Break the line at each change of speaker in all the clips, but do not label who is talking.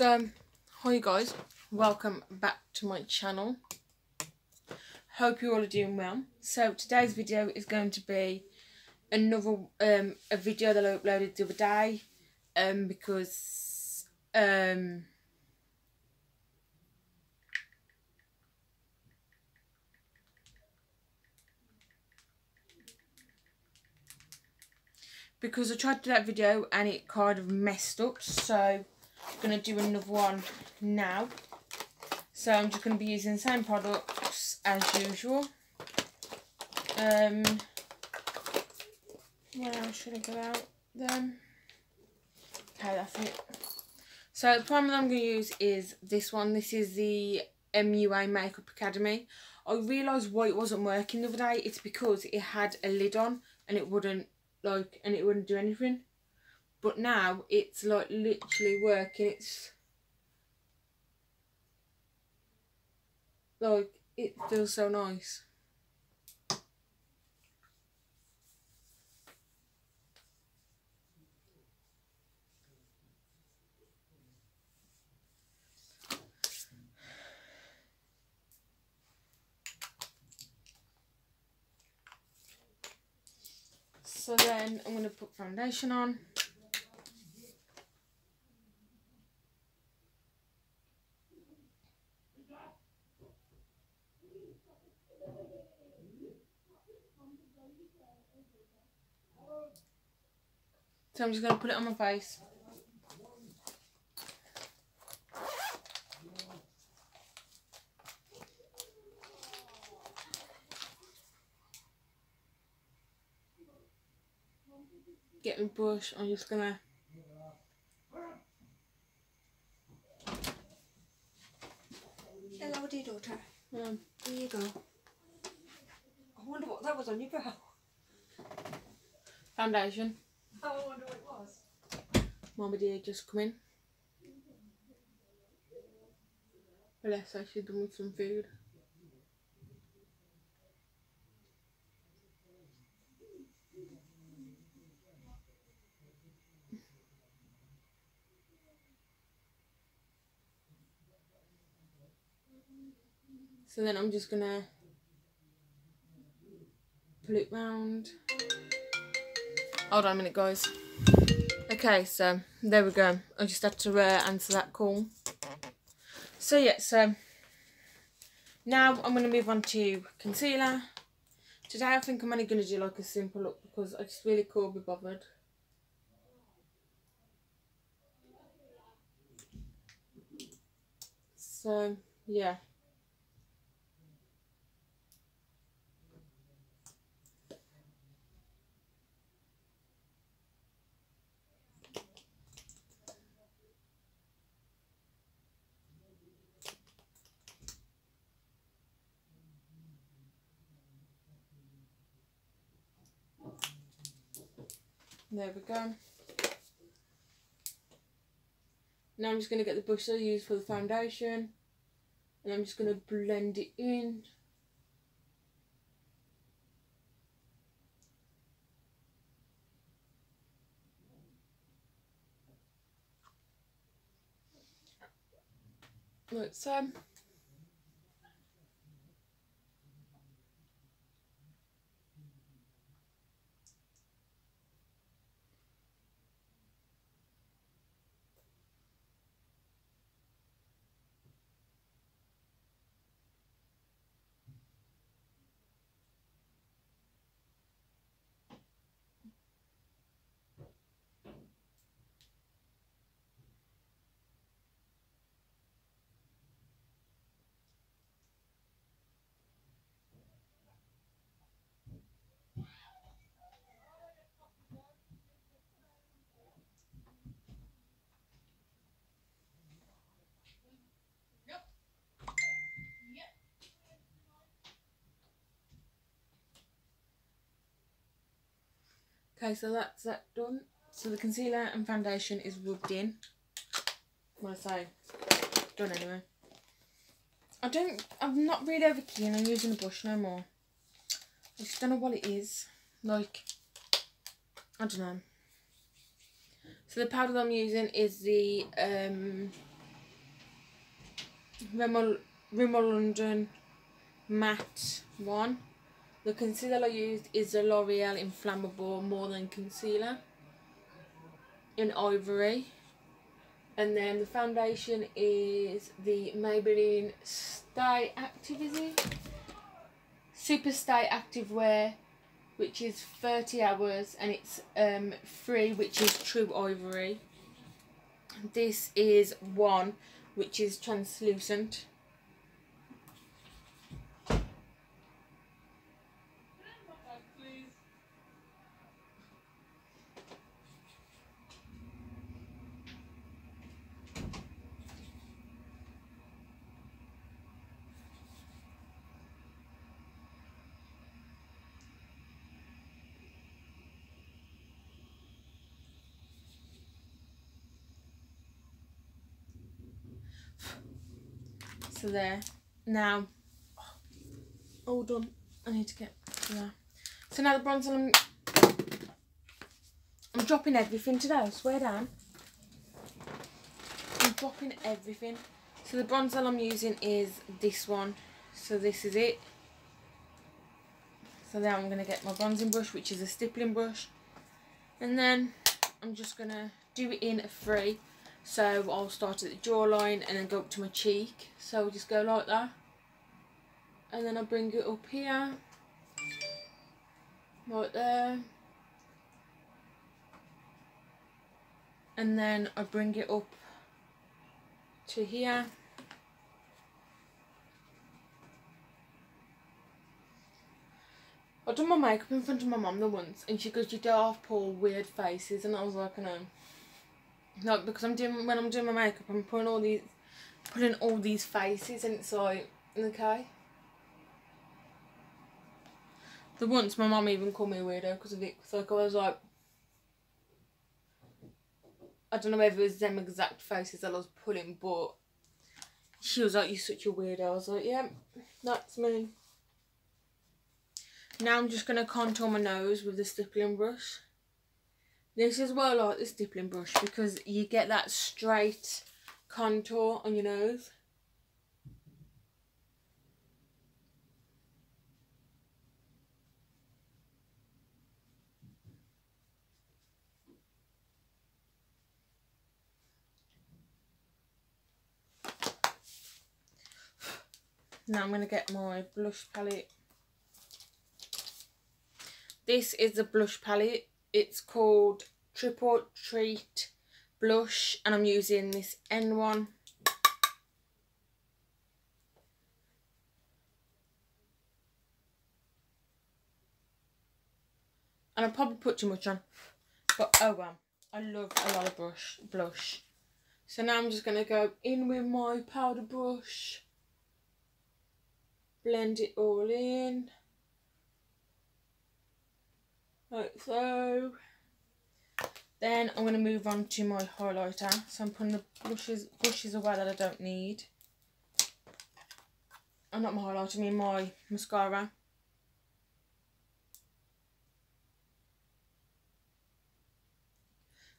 So, hi guys, welcome back to my channel. Hope you all are doing well. So today's video is going to be another um a video that I uploaded the other day um because um because I tried to do that video and it kind of messed up so going to do another one now. So I'm just going to be using the same products as usual. Um what else should I go out then? Okay that's it. So the primer that I'm going to use is this one. This is the MUA Makeup Academy. I realised why it wasn't working the other day. It's because it had a lid on and it wouldn't like and it wouldn't do anything but now it's like literally working it's like it feels so nice So then I'm going to put foundation on. So I'm just going to put it on my face. Get my brush, I'm just going to
Hello, dear daughter.
um,
There you go. I wonder what that was on your brow.
foundation.
Oh, I wonder what it was.
Mama dear just come in. Bless her, she's done with some food. So then I'm just gonna pull it round. Hold on a minute, guys. Okay, so there we go. I just had to uh, answer that call. So yeah, so now I'm going to move on to concealer. Today I think I'm only going to do like a simple look because I just really can't be bothered. So yeah. There we go. Now I'm just going to get the brush I use for the foundation and I'm just going to blend it in. Like so. Okay, so that's that done. So the concealer and foundation is rubbed in. What I say, done anyway. I don't, I'm not really over keen on using a brush no more. I just don't know what it is. Like, I don't know. So the powder that I'm using is the um, Rimmel, Rimmel London Matte one. The concealer I used is the L'Oreal Infallible More Than Concealer in Ivory. And then the foundation is the Maybelline Stay Active, is it? Super Stay Active Wear, which is 30 hours and it's um, free, which is True Ivory. This is one, which is translucent. So there. Now, all done. I need to get there. So now the bronzer, I'm, I'm dropping everything today, I swear down. I'm dropping everything. So the bronzer I'm using is this one. So this is it. So now I'm going to get my bronzing brush, which is a stippling brush. And then I'm just going to do it in a three. So I'll start at the jawline and then go up to my cheek. So I'll just go like that. And then I'll bring it up here. Right there. And then I bring it up to here. I done my makeup in front of my mum the once and she goes, you don't have pull weird faces and I was like, no. No, because I'm doing when I'm doing my makeup, I'm putting all these, putting all these faces, and it's like, okay. The once my mum even called me a weirdo because of it. Cause like I was like, I don't know whether it was them exact faces that I was putting, but she was like, "You're such a weirdo." I was like, "Yeah, that's me." Now I'm just gonna contour my nose with the stippling brush. This is why I like this stippling brush because you get that straight contour on your nose. Now I'm going to get my blush palette. This is the blush palette it's called Triple Treat Blush and I'm using this N1. And I probably put too much on. But oh well. I love a lot of brush blush. So now I'm just going to go in with my powder brush. Blend it all in like so. Then I'm going to move on to my highlighter. So I'm putting the brushes, brushes away that I don't need. I'm not my highlighter, I mean my mascara.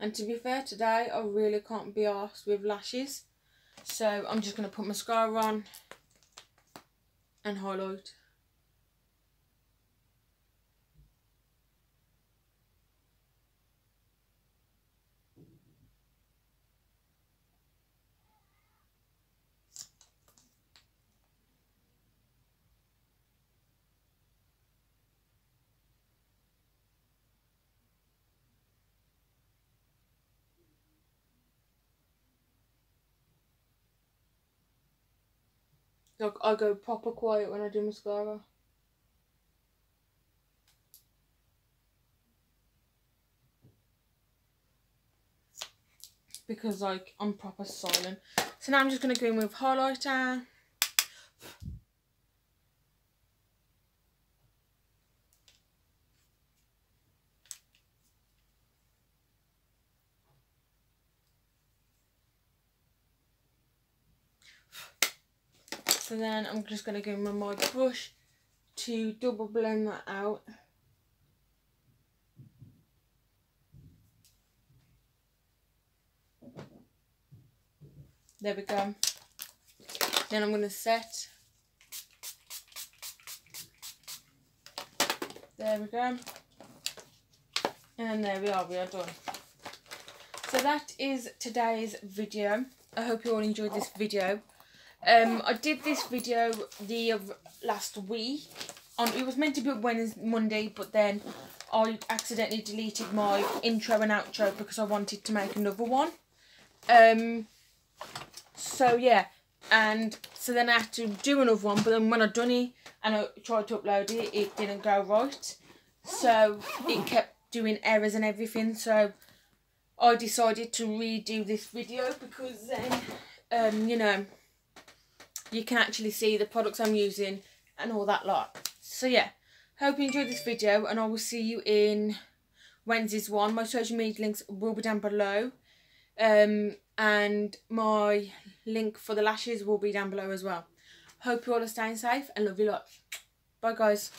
And to be fair, today I really can't be asked with lashes. So I'm just going to put mascara on and highlight. Like I go proper quiet when I do mascara. Because like I'm proper silent. So now I'm just gonna go in with highlighter. So then I'm just going to go with my brush to double blend that out. There we go. Then I'm going to set. There we go. And there we are, we are done. So that is today's video. I hope you all enjoyed this video. Um, I did this video the last week. On it was meant to be Wednesday, Monday, but then I accidentally deleted my intro and outro because I wanted to make another one. Um, so yeah, and so then I had to do another one, but then when I done it and I tried to upload it, it didn't go right. So it kept doing errors and everything. So I decided to redo this video because then, um, you know, you can actually see the products I'm using and all that lot. So yeah, hope you enjoyed this video and I will see you in Wednesday's one. My social media links will be down below. Um, and my link for the lashes will be down below as well. Hope you all are staying safe and love you lot. Bye guys.